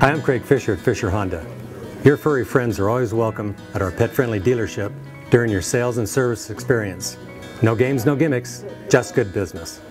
Hi, I'm Craig Fisher at Fisher Honda. Your furry friends are always welcome at our pet-friendly dealership during your sales and service experience. No games, no gimmicks, just good business.